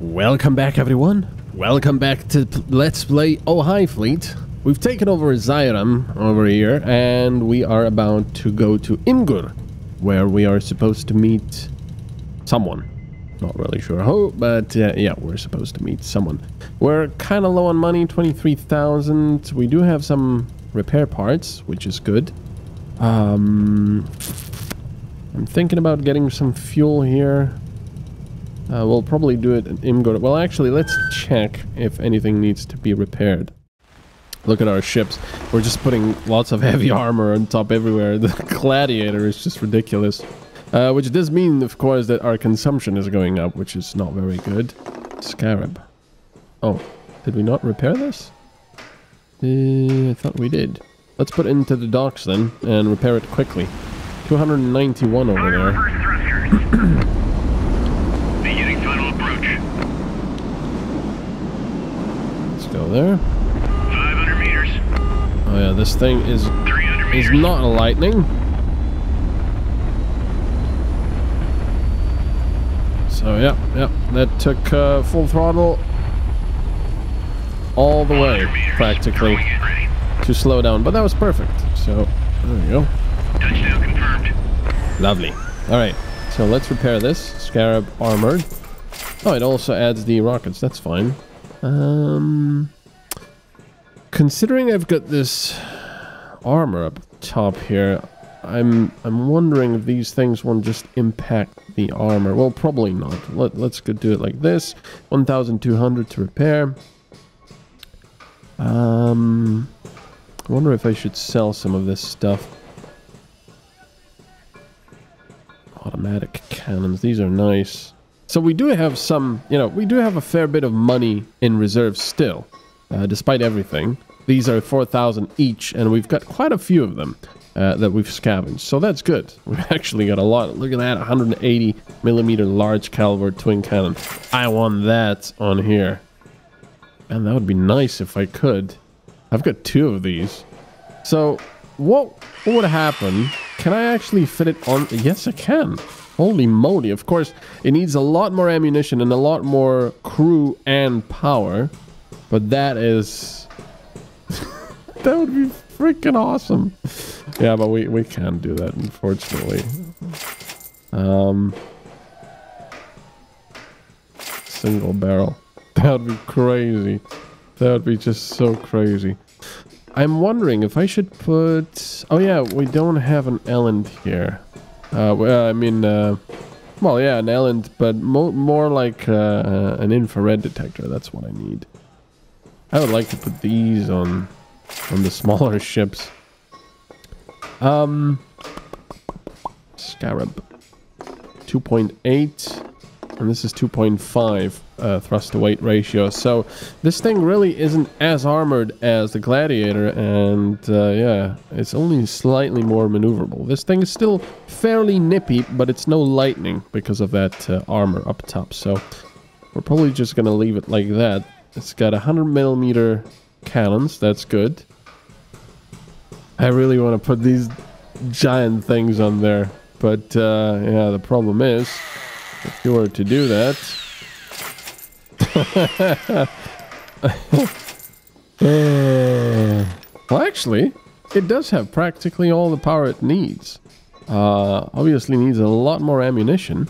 Welcome back, everyone. Welcome back to Let's Play Oh HighFleet. We've taken over Zyram over here, and we are about to go to Imgur, where we are supposed to meet someone. Not really sure who, but uh, yeah, we're supposed to meet someone. We're kind of low on money, 23,000. We do have some repair parts, which is good. Um, I'm thinking about getting some fuel here. Uh, we'll probably do it in Imgur. Well, actually, let's check if anything needs to be repaired. Look at our ships. We're just putting lots of heavy armor on top everywhere. The Gladiator is just ridiculous. Uh, which does mean, of course, that our consumption is going up, which is not very good. Scarab. Oh, did we not repair this? Uh, I thought we did. Let's put it into the docks then and repair it quickly. 291 over there. Reverse thrusters. Beginning final approach. Let's go there. 500 meters. Oh yeah, this thing is is not a lightning. So yeah, yeah, that took uh, full throttle all the way practically Throwing it ready. to slow down, but that was perfect. So there you go, Touchdown confirmed. lovely. All right, so let's repair this scarab armored. Oh, it also adds the rockets. That's fine. Um, considering I've got this armor up top here, I'm I'm wondering if these things won't just impact the armor. Well, probably not. Let, let's go do it like this. 1,200 to repair. Um, I wonder if I should sell some of this stuff. Automatic cannons. These are nice. So we do have some, you know, we do have a fair bit of money in reserve still, uh, despite everything. These are 4,000 each, and we've got quite a few of them uh, that we've scavenged. So that's good. We've actually got a lot. Look at that, 180 millimeter large caliber twin cannon. I want that on here. And that would be nice if I could. I've got two of these. So what, what would happen? Can I actually fit it on? Yes, I can. Holy moly. Of course, it needs a lot more ammunition and a lot more crew and power. But that is... that would be freaking awesome. Yeah, but we, we can't do that, unfortunately. Um, single barrel. That would be crazy. That would be just so crazy. I'm wondering if I should put... Oh yeah, we don't have an ELINT here. Uh, well, I mean, uh, well, yeah, an ELINT, but mo more like uh, uh, an infrared detector. That's what I need. I would like to put these on on the smaller ships. Um, Scarab, 2.8, and this is 2.5 uh, thrust to weight ratio. So this thing really isn't as armored as the Gladiator, and uh, yeah, it's only slightly more maneuverable. This thing is still fairly nippy, but it's no lightning because of that uh, armor up top. So we're probably just gonna leave it like that. It's got 100 millimeter cannons. That's good. I really want to put these giant things on there, but uh, yeah, the problem is if you were to do that. Uh, well, actually, it does have practically all the power it needs. Uh, obviously needs a lot more ammunition.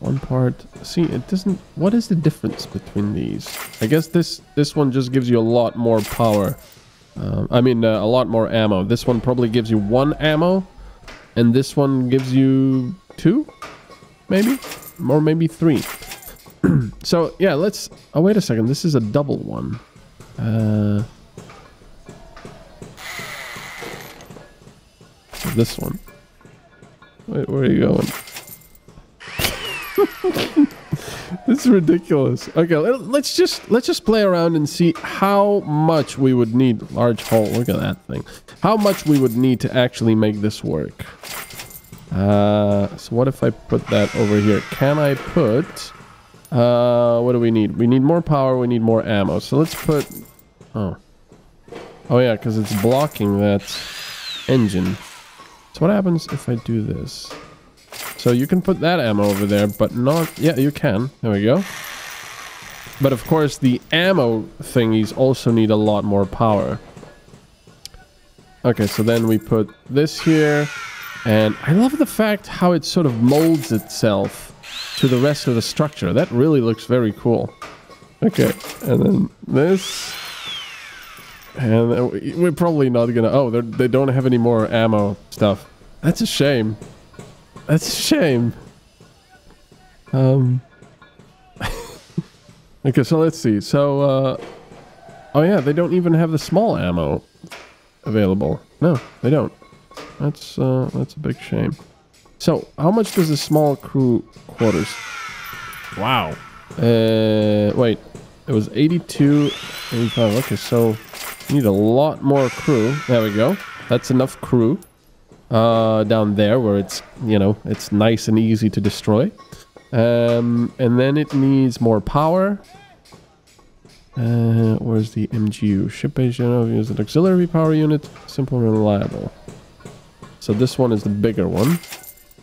One part. See, it doesn't. What is the difference between these? I guess this this one just gives you a lot more power. Um, I mean, uh, a lot more ammo. This one probably gives you one ammo, and this one gives you two, maybe, or maybe three. so yeah, let's. Oh wait a second. This is a double one. Uh, this one. Wait, where are you going? this is ridiculous. Okay, let- let's just let's just play around and see how much we would need. Large hole. Look at that thing. How much we would need to actually make this work. Uh, so what if I put that over here? Can I put? Uh, what do we need? We need more power. We need more ammo. So let's put. Oh. Oh yeah, because it's blocking that engine. So what happens if I do this? So you can put that ammo over there, but not... Yeah, you can. There we go. But of course, the ammo thingies also need a lot more power. Okay, so then we put this here. And I love the fact how it sort of molds itself to the rest of the structure. That really looks very cool. Okay, and then this. And we're probably not gonna... Oh, they don't have any more ammo stuff. That's a shame. That's a shame. Um... okay, so let's see. So, uh... Oh yeah, they don't even have the small ammo available. No, they don't. That's, uh, that's a big shame. So, how much does a small crew quarters? Wow. Uh, wait. It was 82, 85. Okay, so need a lot more crew. There we go. That's enough crew. Uh, down there where it's, you know, it's nice and easy to destroy. Um, and then it needs more power. Uh, where's the MGU? Ship general use an auxiliary power unit. Simple and reliable. So this one is the bigger one.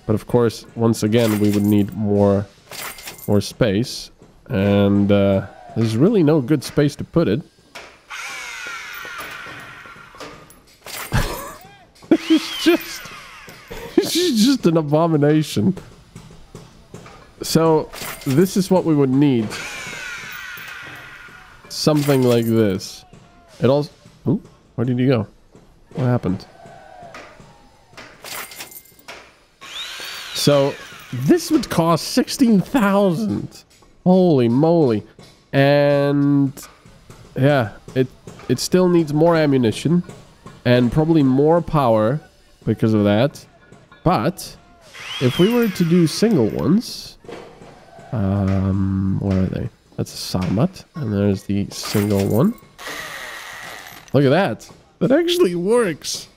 But of course, once again, we would need more, more space. And uh, there's really no good space to put it. it's just... She's just an abomination. So, this is what we would need. Something like this. It also... Ooh, where did you go? What happened? So this would cost 16,000. Holy moly. And yeah, it it still needs more ammunition and probably more power because of that. But if we were to do single ones, um, where are they? That's a Sarmat, and there's the single one. Look at that. That actually works.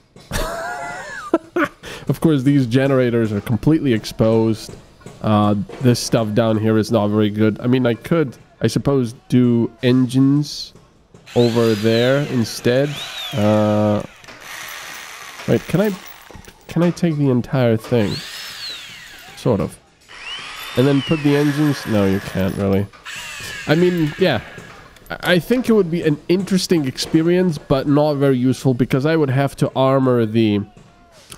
Of course, these generators are completely exposed. Uh, this stuff down here is not very good. I mean, I could, I suppose, do engines over there instead. Uh, wait, can I, can I take the entire thing? Sort of. And then put the engines? No, you can't really. I mean, yeah. I think it would be an interesting experience, but not very useful because I would have to armor the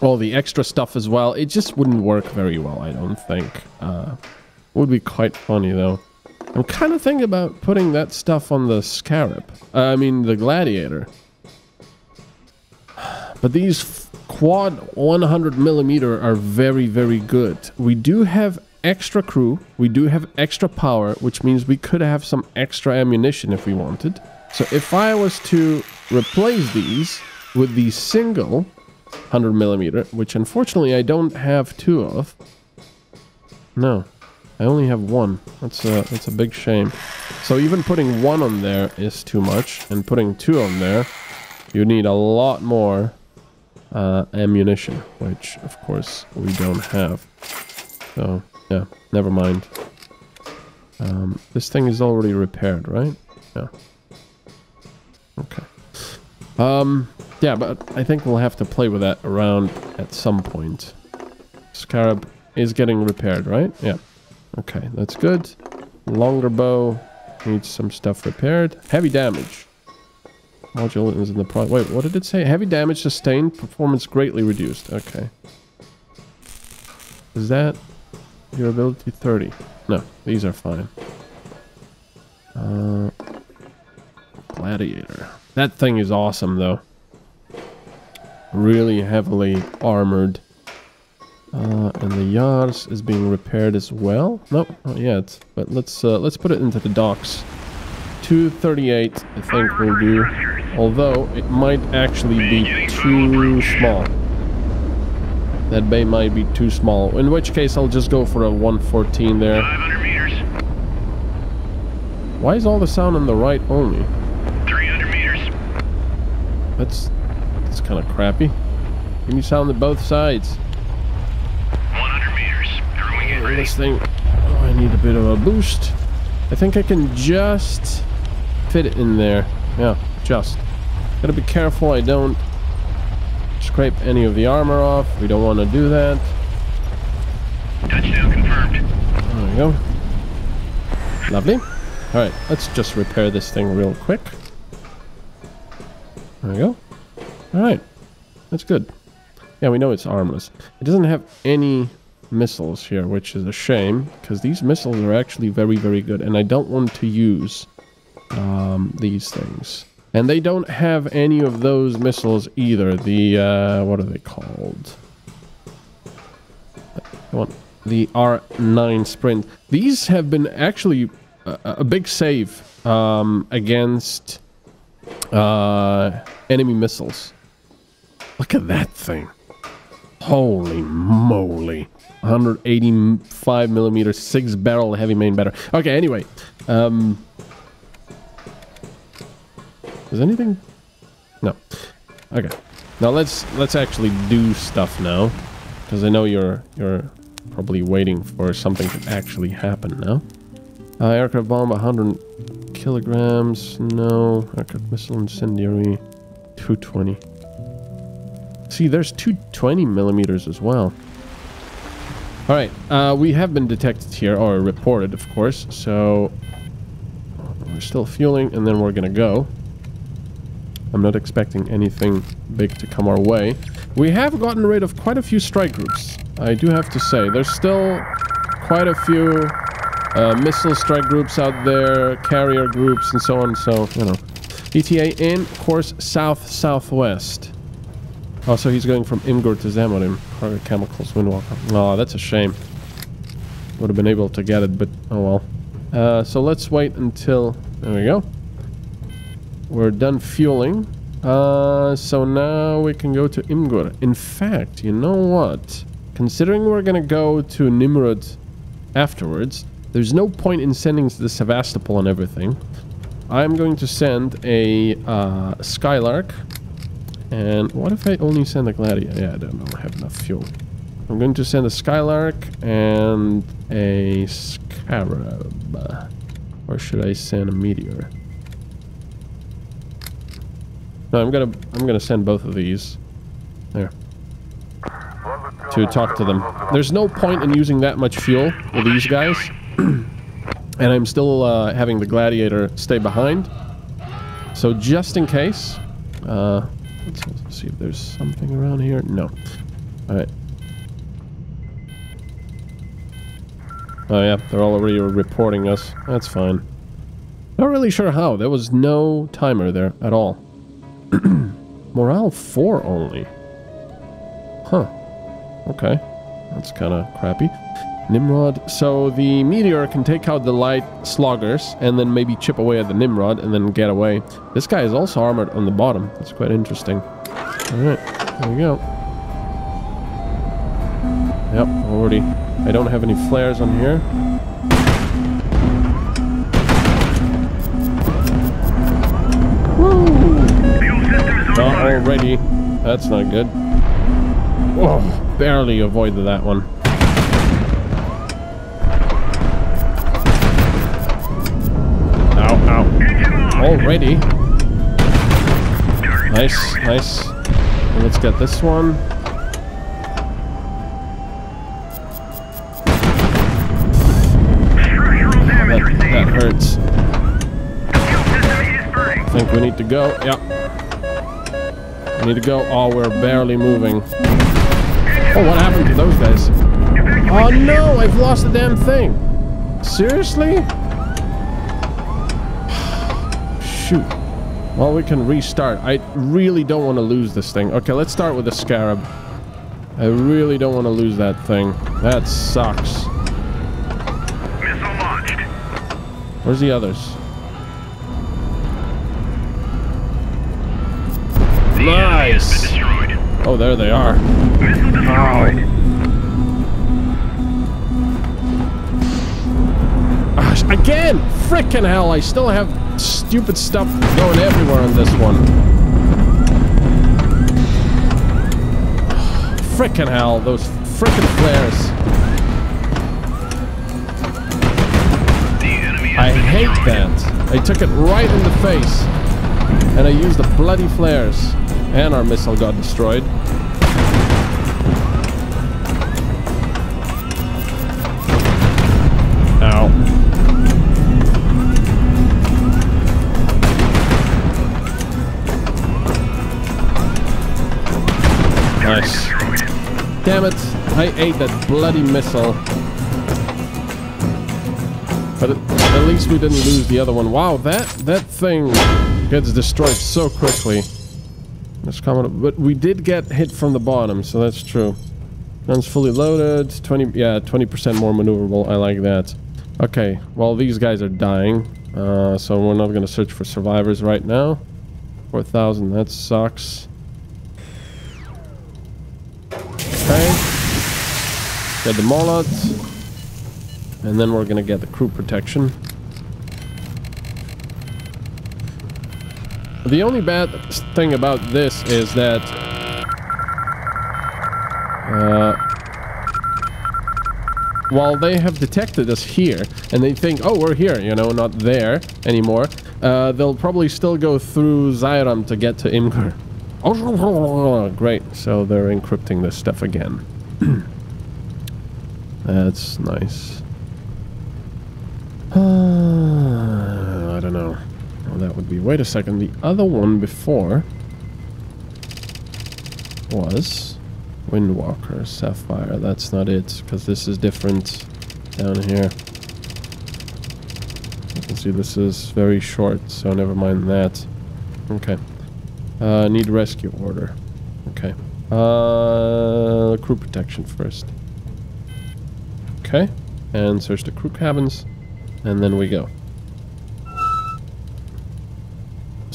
all the extra stuff as well. It just wouldn't work very well, I don't think. Uh, would be quite funny, though. I'm kind of thinking about putting that stuff on the Scarab. Uh, I mean, the Gladiator. But these quad 100 millimeter are very, very good. We do have extra crew. We do have extra power, which means we could have some extra ammunition if we wanted. So if I was to replace these with the single 100 millimeter, which unfortunately I don't have two of. No, I only have one. That's a, that's a big shame. So even putting one on there is too much, and putting two on there, you need a lot more uh, ammunition, which of course we don't have. So yeah, never mind. Um, this thing is already repaired, right? Yeah. Okay. Um, yeah, but I think we'll have to play with that around at some point. Scarab is getting repaired, right? Yeah. Okay, that's good. Longer bow needs some stuff repaired. Heavy damage. Module is in the pro- Wait, what did it say? Heavy damage sustained, performance greatly reduced. Okay. Is that durability 30? No, these are fine. Uh, gladiator. That thing is awesome, though really heavily armored. Uh, and the Yars is being repaired as well. No, not yet. But let's uh, let's put it into the docks. 238, I think will do. Although it might actually be too small. That bay might be too small. In which case, I'll just go for a 114 there. Why is all the sound on the right only? 300 meters. That's that's kind of crappy. Give me sound on both sides. 100 meters. Ready. This thing, oh, I need a bit of a boost. I think I can just fit it in there. Yeah, just. Gotta be careful I don't scrape any of the armor off. We don't want to do that. Touchdown confirmed. There we go. Lovely. All right, let's just repair this thing real quick. There we go. All right, that's good. Yeah, we know it's armless. It doesn't have any missiles here, which is a shame, because these missiles are actually very, very good, and I don't want to use um, these things. And they don't have any of those missiles either. The, uh, what are they called? The R9 Sprint. These have been actually a, a big save um, against uh, enemy missiles. Look at that thing. Holy moly. 185 millimeter, six barrel heavy main battery. Okay, anyway. Um, is anything? No. Okay. Now let's let's actually do stuff now, because I know you're you're probably waiting for something to actually happen now. Uh, aircraft bomb, 100 kilograms. No. Aircraft missile incendiary, 220. See, there's 220 millimeters as well. All right, uh, we have been detected here, or reported, of course. So we're still fueling, and then we're gonna go. I'm not expecting anything big to come our way. We have gotten rid of quite a few strike groups. I do have to say, there's still quite a few uh, missile strike groups out there, carrier groups, and so on. So, you know. ETA in course south-southwest. Also, he's going from Imgur to Zamorim. Target chemicals, Windwalker. Oh, that's a shame. Would have been able to get it, but oh well. Uh, so let's wait until... There we go. We're done fueling. Uh, so now we can go to Imgur. In fact, you know what? Considering we're gonna go to Nimrod afterwards, there's no point in sending the Sevastopol and everything. I'm going to send a uh, Skylark. And what if I only send a Gladiator? Yeah, I don't know. I have enough fuel. I'm going to send a Skylark and a Scarab. Or should I send a Meteor? No, I'm gonna I'm gonna send both of these. There. To talk to them. There's no point in using that much fuel with these guys. and I'm still uh, having the Gladiator stay behind. So just in case. Uh, let's see if there's something around here. No. Alright. Oh yeah, they're already reporting us. That's fine. Not really sure how. There was no timer there at all. Morale 4 only. Huh. Okay. That's kind of crappy. Nimrod. So the meteor can take out the light sloggers and then maybe chip away at the Nimrod and then get away. This guy is also armored on the bottom. That's quite interesting. Alright, there we go. Yep, already. I don't have any flares on here. Not already. That's not good. Oh, barely avoided that one. Ow, ow. Already. Nice, nice. let's get this one. That, that hurts. I think we need to go. Yep. We need to go. Oh, we're barely moving. Oh, what happened to those guys? Oh no, I've lost the damn thing. Seriously? Shoot. Well, we can restart. I really don't want to lose this thing. Okay, let's start with the Scarab. I really don't want to lose that thing. That sucks. Missile launched. Where's the others? Nice. Oh, there they are. Oh. Again! Frickin' hell, I still have stupid stuff going everywhere on this one. Frickin' hell, those frickin' flares. I hate that. I took it right in the face. And I used the bloody flares. And our missile got destroyed. Nice. Damn it! I ate that bloody missile. But at least we didn't lose the other one. Wow, that, that thing gets destroyed so quickly. That's common, but we did get hit from the bottom, so that's true. Guns fully loaded, 20, yeah, 20% more maneuverable. I like that. Okay, well, these guys are dying, uh, so we're not going to search for survivors right now. 4,000, that sucks. Okay. Get the Molot. And then we're going to get the crew protection. The only bad thing about this is that uh, while they have detected us here and they think, oh, we're here, you know, not there anymore, uh, they'll probably still go through Zyram to get to Imgur. Great. So they're encrypting this stuff again. That's nice. I don't know. Oh, that would be... Wait a second. The other one before was Windwalker Sapphire. That's not it, because this is different down here. You can see this is very short, so never mind that. Okay. Uh, need rescue order. Okay. Uh, crew protection first. Okay. And search the crew cabins. And then we go.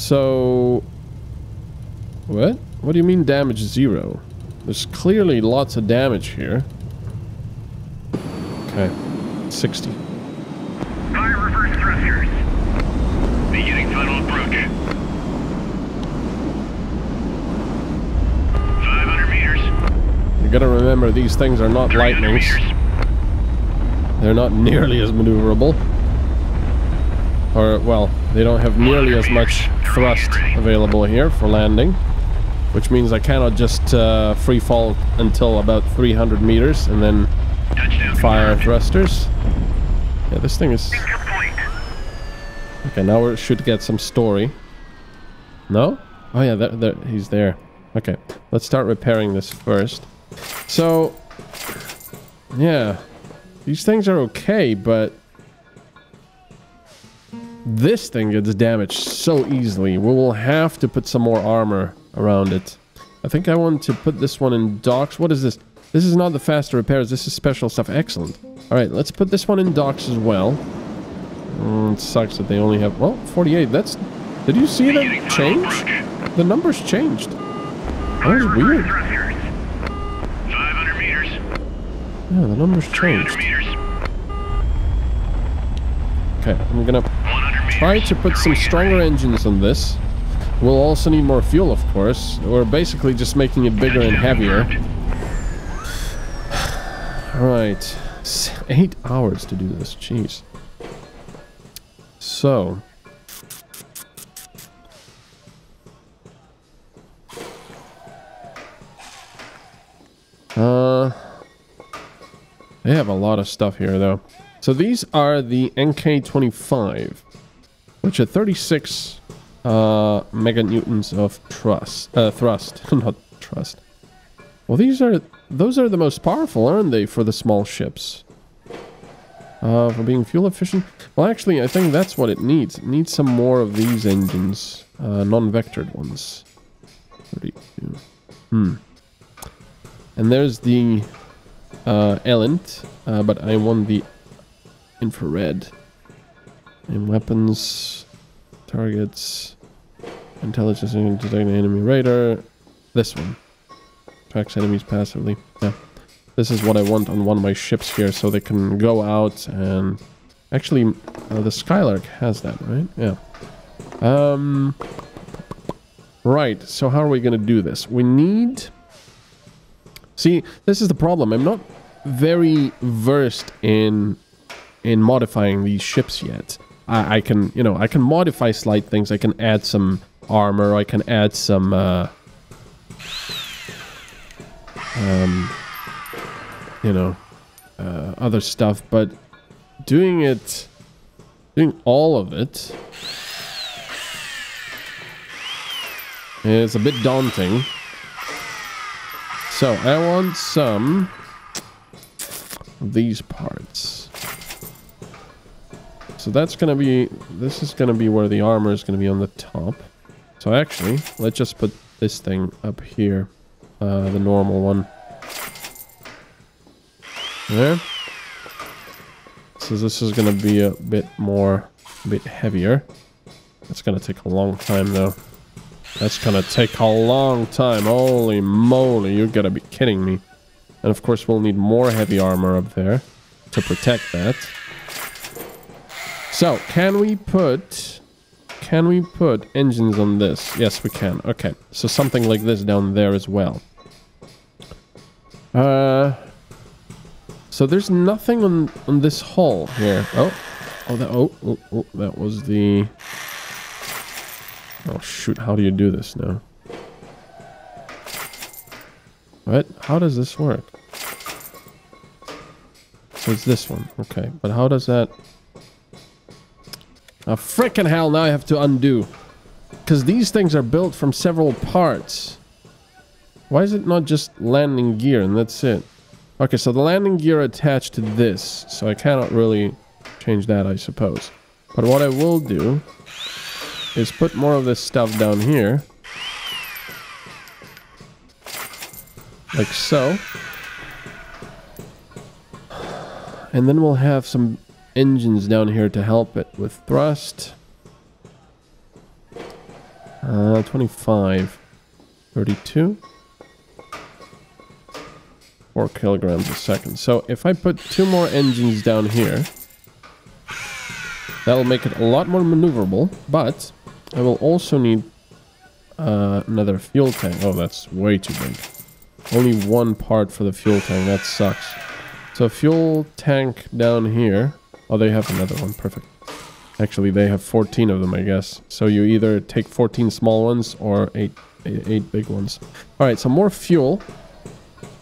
So... What? What do you mean damage zero? There's clearly lots of damage here. Okay. 60. Fire reverse thrusters. Beginning final approach. 500 meters. You gotta remember these things are not lightnings. meters. They're not nearly as maneuverable. Or, well, they don't have nearly as much thrust available here for landing. Which means I cannot just uh, free fall until about 300 meters and then fire thrusters. Yeah, this thing is... Okay, now we should get some story. No? Oh yeah, there, there, he's there. Okay, let's start repairing this first. So, yeah, these things are okay, but this thing gets damaged so easily. We will have to put some more armor around it. I think I want to put this one in docks. What is this? This is not the faster repairs. This is special stuff. Excellent. All right, let's put this one in docks as well. Mm, it sucks that they only have... Well, 48. That's... Did you see that change? The numbers changed. That was weird. 500 meters. Yeah, the numbers 300 changed. Okay, I'm gonna 100 meters. Try to put some stronger engines on this. We'll also need more fuel, of course. We're basically just making it bigger and heavier. Right. Eight hours to do this. Jeez. So. Uh. They have a lot of stuff here, though. So these are the NK25, which are 36 uh, meganewtons of trust, uh, thrust, not trust. Well, these are those are the most powerful, aren't they, for the small ships? Uh, for being fuel efficient. Well, actually, I think that's what it needs. It needs some more of these engines, uh, non-vectored ones. 32. Hmm. And there's the uh, uh, but I want the infrared. And weapons, targets, intelligence and detecting enemy radar. This one. Tracks enemies passively. Yeah. This is what I want on one of my ships here, so they can go out and... Actually, uh, the Skylark has that, right? Yeah. Um... Right, so how are we going to do this? We need... See, this is the problem. I'm not very versed in in modifying these ships yet. I, I can, you know, I can modify slight things. I can add some armor. I can add some, uh, um, you know, uh, other stuff. But doing it, doing all of it, is a bit daunting. So I want some of these parts. So that's gonna be, this is gonna be where the armor is gonna be on the top. So actually, let's just put this thing up here, uh, the normal one. There. So this is gonna be a bit more, a bit heavier. It's gonna take a long time though. That's gonna take a long time. Holy moly, you gotta be kidding me. And of course we'll need more heavy armor up there to protect that. So, can we put... Can we put engines on this? Yes, we can. Okay, so something like this down there as well. Uh... So there's nothing on, on this hull here. Oh, oh, that, oh, oh, oh, that was the... Oh shoot, how do you do this now? What? How does this work? So it's this one. Okay, but how does that... Oh, frickin' hell, now I have to undo. Because these things are built from several parts. Why is it not just landing gear and that's it? Okay, so the landing gear attached to this. So I cannot really change that, I suppose. But what I will do is put more of this stuff down here. Like so. And then we'll have some engines down here to help it with thrust. Uh, 25. 32. 4 kilograms a second. So if I put two more engines down here, that'll make it a lot more maneuverable, but I will also need uh, another fuel tank. Oh, that's way too big. Only one part for the fuel tank. That sucks. So fuel tank down here. Oh, they have another one. Perfect. Actually, they have 14 of them, I guess. So you either take 14 small ones or 8, eight, eight big ones. Alright, so more fuel.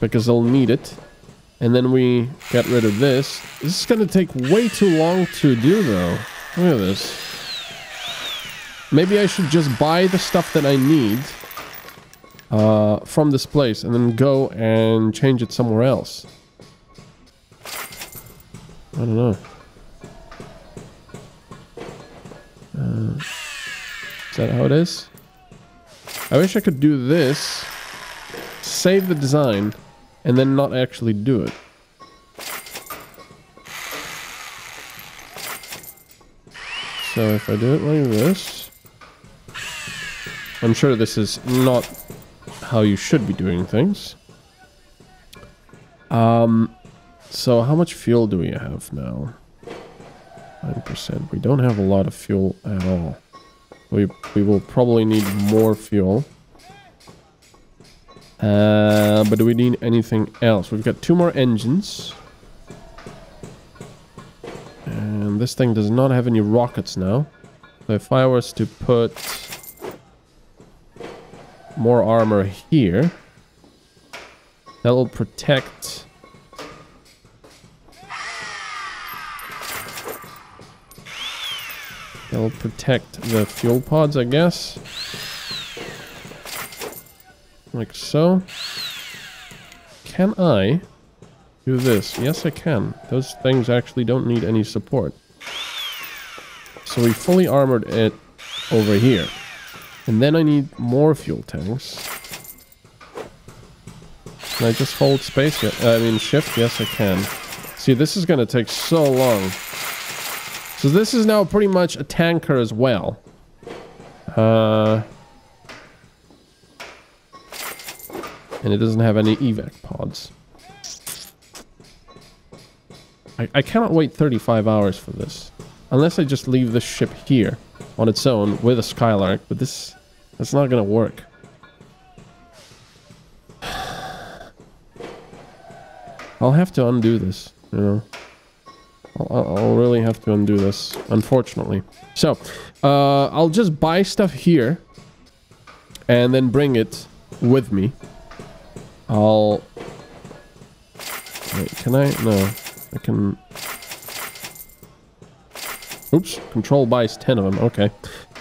Because they'll need it. And then we get rid of this. This is going to take way too long to do, though. Look at this. Maybe I should just buy the stuff that I need uh, from this place and then go and change it somewhere else. I don't know. Is that how it is? I wish I could do this, save the design, and then not actually do it. So if I do it like this, I'm sure this is not how you should be doing things. Um, so how much fuel do we have now? 9%. We don't have a lot of fuel at all. We, we will probably need more fuel. Uh, but do we need anything else? We've got two more engines. And this thing does not have any rockets now. So if I was to put more armor here. That will protect... That will protect the fuel pods, I guess. Like so. Can I do this? Yes, I can. Those things actually don't need any support. So we fully armored it over here. And then I need more fuel tanks. Can I just hold space? Yeah, I mean shift? Yes, I can. See, this is going to take so long. So this is now pretty much a tanker as well. Uh, and it doesn't have any evac pods. I, I cannot wait 35 hours for this. Unless I just leave this ship here on its own with a Skylark, but this that's not gonna work. I'll have to undo this, you know. I'll, I'll really have to undo this, unfortunately. So, uh, I'll just buy stuff here and then bring it with me. I'll... Wait, can I? No. I can... Oops, control buys 10 of them, okay.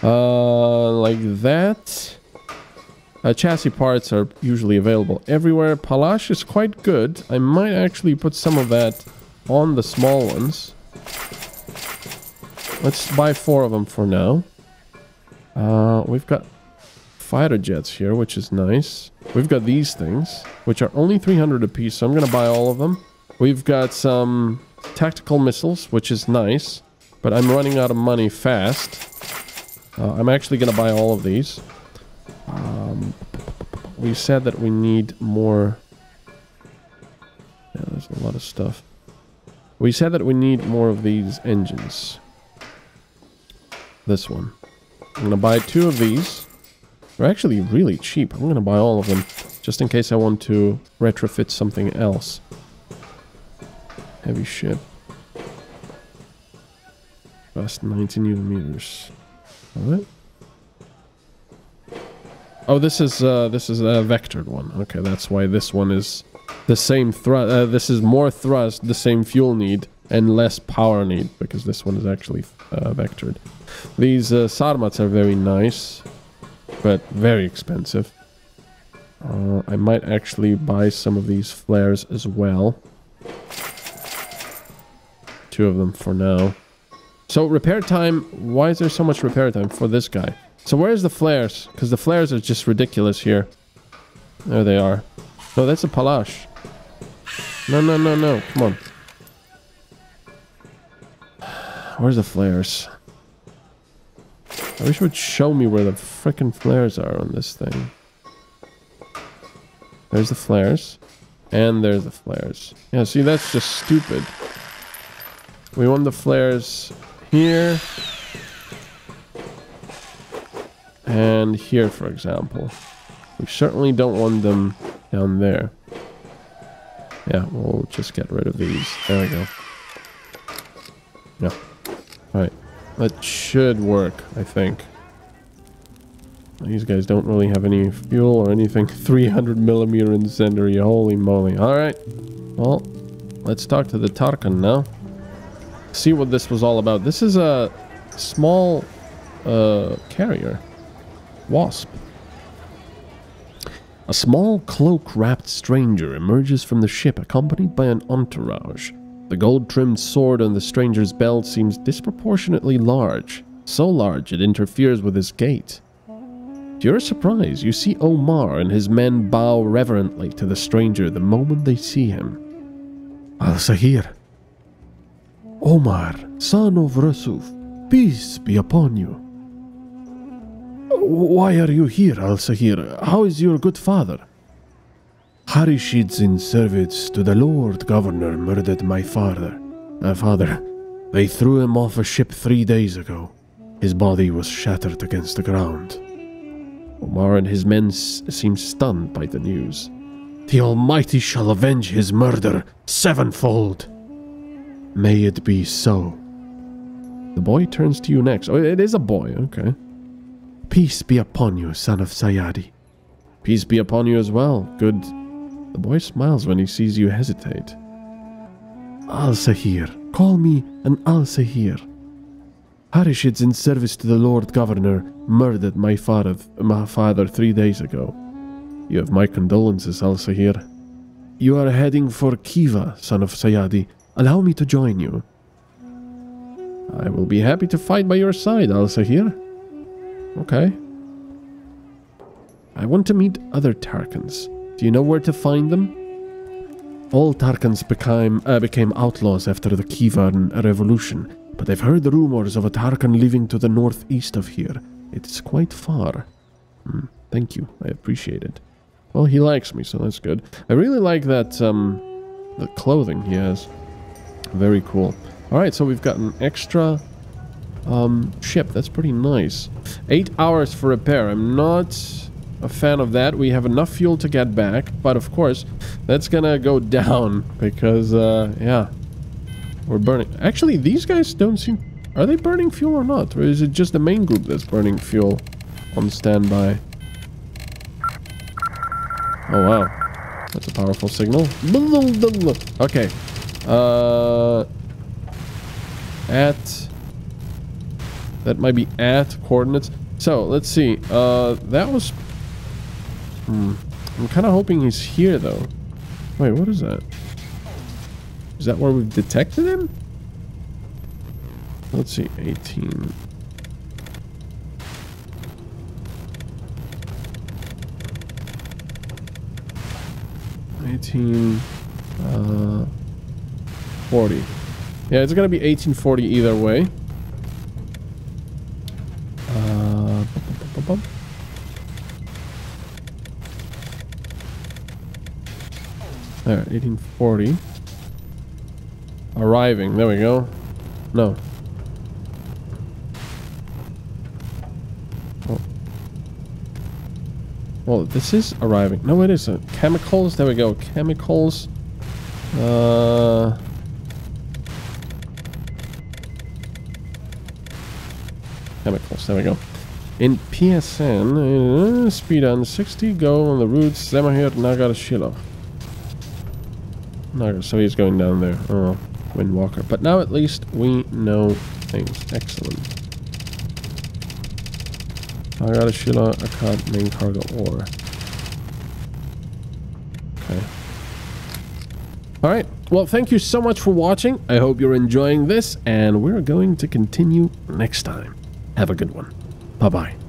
Uh, like that. Uh, chassis parts are usually available everywhere. Palash is quite good. I might actually put some of that on the small ones. Let's buy four of them for now. Uh, we've got fighter jets here, which is nice. We've got these things, which are only 300 apiece, so I'm going to buy all of them. We've got some tactical missiles, which is nice, but I'm running out of money fast. Uh, I'm actually going to buy all of these. Um, we said that we need more... Yeah, there's a lot of stuff. We said that we need more of these engines. This one. I'm going to buy two of these. They're actually really cheap. I'm going to buy all of them. Just in case I want to retrofit something else. Heavy ship. Fast 90 newton meters. Alright. Oh, this is uh, this is a vectored one. Okay, that's why this one is the same thrust. Uh, this is more thrust, the same fuel need, and less power need because this one is actually uh, vectored. These uh, Sarmats are very nice, but very expensive. Uh, I might actually buy some of these flares as well. Two of them for now. So repair time, why is there so much repair time for this guy? So where's the flares? Because the flares are just ridiculous here. There they are. No, that's a Palash. No, no, no, no. Come on. Where's the flares? I wish it would show me where the freaking flares are on this thing. There's the flares. And there's the flares. Yeah, see, that's just stupid. We want the flares here. And here, for example. We certainly don't want them down there. Yeah, we'll just get rid of these. There we go. Yeah. Alright. That should work, I think. These guys don't really have any fuel or anything. 300 millimeter incendiary. Holy moly. Alright. Well, let's talk to the Tarkhan now. See what this was all about. This is a small uh, carrier. Wasp. A small cloak-wrapped stranger emerges from the ship accompanied by an entourage. The gold-trimmed sword on the stranger's belt seems disproportionately large, so large it interferes with his gait. To your surprise, you see Omar and his men bow reverently to the stranger the moment they see him. Al-Sahir. Omar, son of Rasuf, peace be upon you. Why are you here, Al-Sahir? How is your good father? Harishid's in service to the Lord Governor murdered my father. My father. They threw him off a ship three days ago. His body was shattered against the ground. Omar and his men seem stunned by the news. The Almighty shall avenge his murder sevenfold. May it be so. The boy turns to you next. Oh, it is a boy, okay. Peace be upon you, son of Sayadi. Peace be upon you as well. Good. The boy smiles when he sees you hesitate. Al-Sahir. Call me an Al-Sahir. Harishid's in service to the Lord Governor murdered my father, my father three days ago. You have my condolences, Al-Sahir. You are heading for Khiva, son of Sayadi. Allow me to join you. I will be happy to fight by your side, Al-Sahir. Okay. I want to meet other Tarkhans. Do you know where to find them? All Tarkhans became, uh, became outlaws after the Khivan revolution, but I've heard the rumors of a Tarkhan living to the northeast of here. It's quite far. Mm, thank you. I appreciate it. Well, he likes me, so that's good. I really like that, um, the clothing he has. Very cool. Alright, so we've got an extra um, ship. That's pretty nice. Eight hours for repair. I'm not a fan of that. We have enough fuel to get back, but of course, that's gonna go down because, uh, yeah, we're burning. Actually, these guys don't seem... Are they burning fuel or not? Or is it just the main group that's burning fuel on standby? Oh, wow. That's a powerful signal. Okay. Uh, at that might be at coordinates. So let's see. Uh, that was I'm kind of hoping he's here, though. Wait, what is that? Is that where we've detected him? Let's see, 18. Eighteen, uh, forty. Yeah, it's gonna be eighteen forty either way. Uh, bum, bum, bum, bum. There, 1840. Arriving. There we go. No. Oh. Well, this is arriving. No, it isn't. Chemicals. There we go. Chemicals. Uh. Chemicals. There we go. In PSN, uh, speed on 60, go on the routes Zemahir, Nagarashila. Nagar, so he's going down there. Oh, Windwalker. But now at least we know things. Excellent. Nagarashila, Akkad, main cargo ore. Okay. Alright, well thank you so much for watching. I hope you're enjoying this, and we're going to continue next time. Have a good one. Bye-bye.